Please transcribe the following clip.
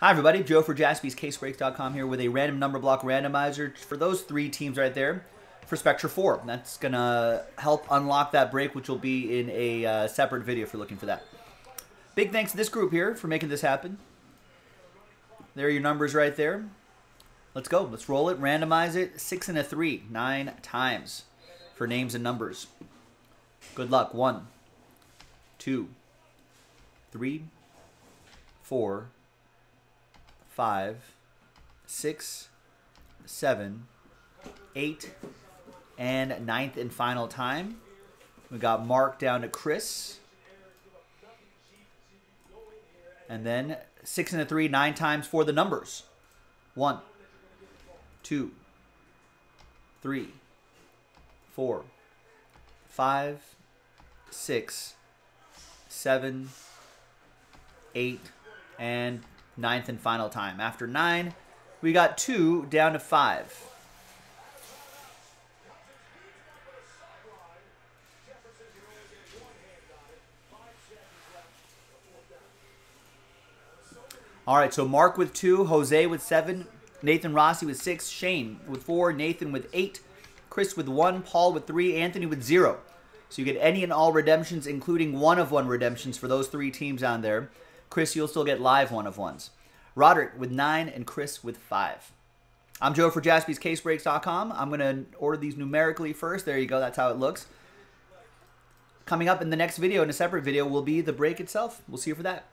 Hi, everybody. Joe for jaspyscasebreaks.com here with a random number block randomizer for those three teams right there for Spectra 4. That's going to help unlock that break, which will be in a uh, separate video if you're looking for that. Big thanks to this group here for making this happen. There are your numbers right there. Let's go. Let's roll it. Randomize it. Six and a three. Nine times for names and numbers. Good luck. One, two, three, four five, six, seven, eight, and ninth and final time. We got Mark down to Chris. And then six and a three, nine times for the numbers. One, two, three, four, five, six, seven, eight, and ninth and final time. After nine, we got two down to five. All right, so Mark with two, Jose with seven, Nathan Rossi with six, Shane with four, Nathan with eight, Chris with one, Paul with three, Anthony with zero. So you get any and all redemptions, including one of one redemptions for those three teams on there. Chris, you'll still get live one of ones. Roderick with nine and Chris with five. I'm Joe for jaspyscasebreaks.com. I'm going to order these numerically first. There you go. That's how it looks. Coming up in the next video, in a separate video, will be the break itself. We'll see you for that.